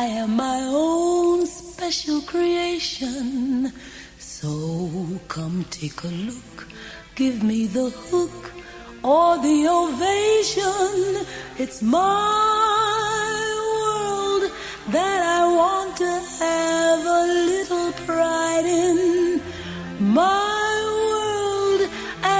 I am my own special creation. So come take a look, give me the hook or the ovation. It's my world that I want to have a little pride in. My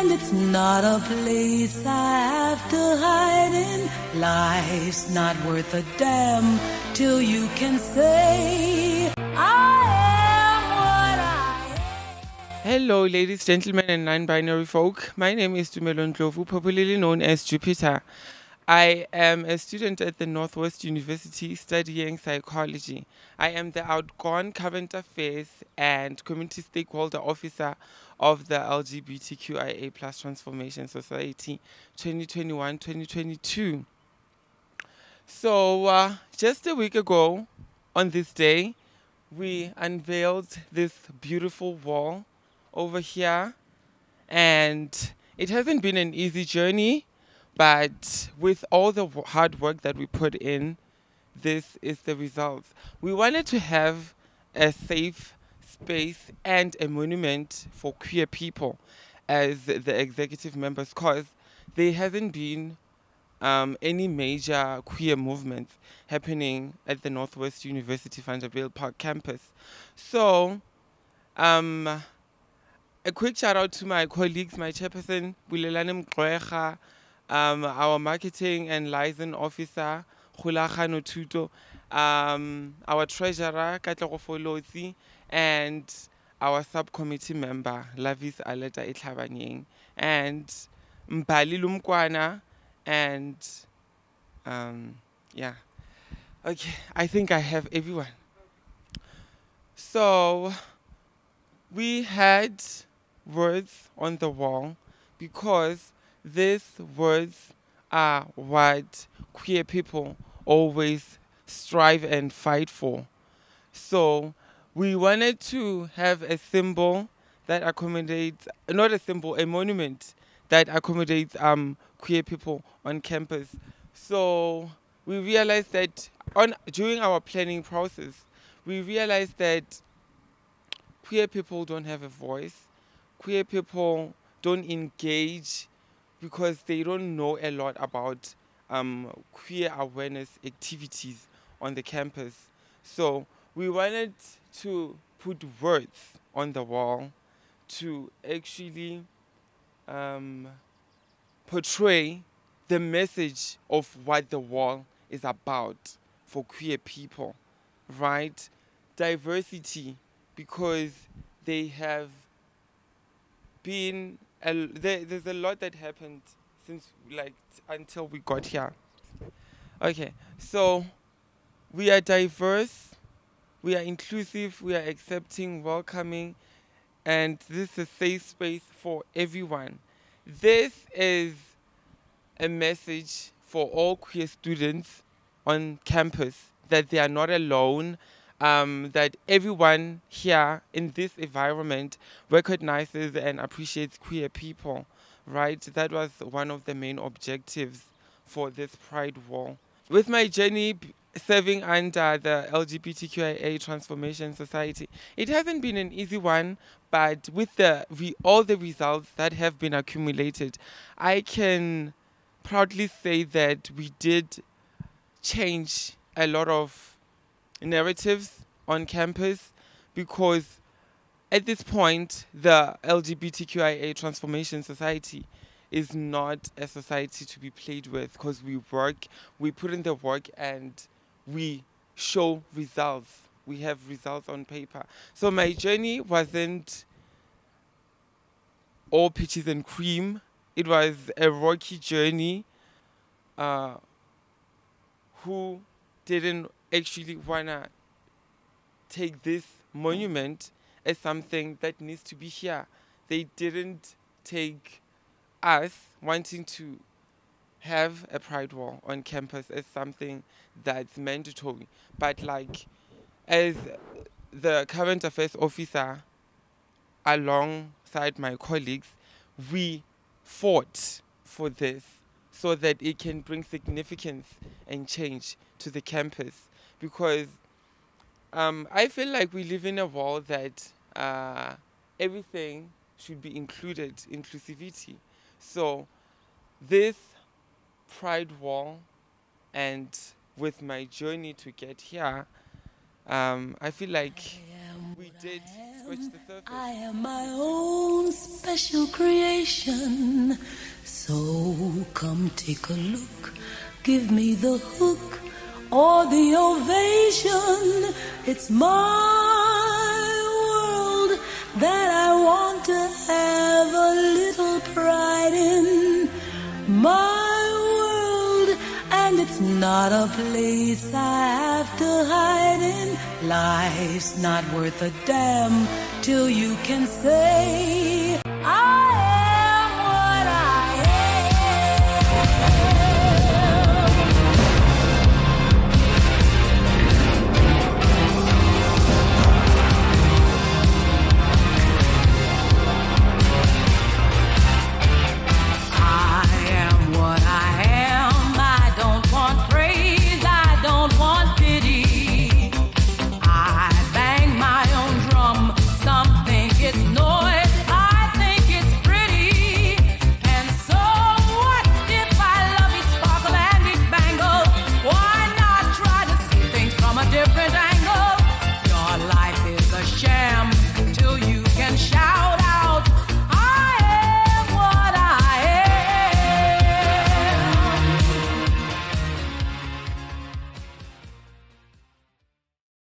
and it's not a place I have to hide in. Life's not worth a damn till you can say, I am what I am. Hello, ladies, gentlemen, and non-binary folk. My name is Tumelo Ndlovu, popularly known as Jupiter. I am a student at the Northwest University studying psychology. I am the outgone current affairs and community stakeholder officer of the LGBTQIA plus Transformation Society 2021-2022. So uh, just a week ago on this day, we unveiled this beautiful wall over here and it hasn't been an easy journey but with all the hard work that we put in this is the results we wanted to have a safe space and a monument for queer people as the executive members cause there hasn't been um, any major queer movements happening at the Northwest University Vanderbijlpark campus. So, um, a quick shout out to my colleagues, my chairperson, Bulelane Mgwega, um, our marketing and liaison officer, Khulagano Tuto, um, our treasurer, Katlego Folotsi, and our subcommittee member, Lavis Aleta Itlhabanyeng, and Mbali Lumkwana, and um, yeah. Okay, I think I have everyone. So, we had words on the wall because these words are what queer people always strive and fight for. So we wanted to have a symbol that accommodates, not a symbol, a monument that accommodates um, queer people on campus. So we realized that on during our planning process, we realized that queer people don't have a voice. Queer people don't engage because they don't know a lot about um, queer awareness activities on the campus. So we wanted to put words on the wall to actually um, portray the message of what the wall is about for queer people, right? Diversity, because they have been there, there's a lot that happened since like until we got here. Okay, so we are diverse, we are inclusive, we are accepting, welcoming, and this is a safe space for everyone. This is a message for all queer students on campus that they are not alone, um, that everyone here in this environment recognizes and appreciates queer people, right? That was one of the main objectives for this Pride Wall. With my journey serving under the LGBTQIA Transformation Society, it hasn't been an easy one, but with the re- all the results that have been accumulated, I can proudly say that we did change a lot of narratives on campus because at this point the LGBTQIA Transformation Society is not a society to be played with because we work, we put in the work and we show results. We have results on paper. So my journey wasn't all peaches and cream. It was a rocky journey. Uh, who didn't actually wanna take this monument as something that needs to be here. They didn't take us wanting to have a pride wall on campus as something that's mandatory. But like as the current affairs officer alongside my colleagues, we fought for this so that it can bring significance and change to the campus because um, I feel like we live in a world that uh, everything should be included, inclusivity. So, this pride wall and with my journey to get here, um, I feel like we did scratch the surface. I am my own special creation. So come take a look. Give me the hook or the ovation. It's my world that I want to have a little pride in. My world, and it's not a place I have to hide in. Life's not worth a damn till you can say, I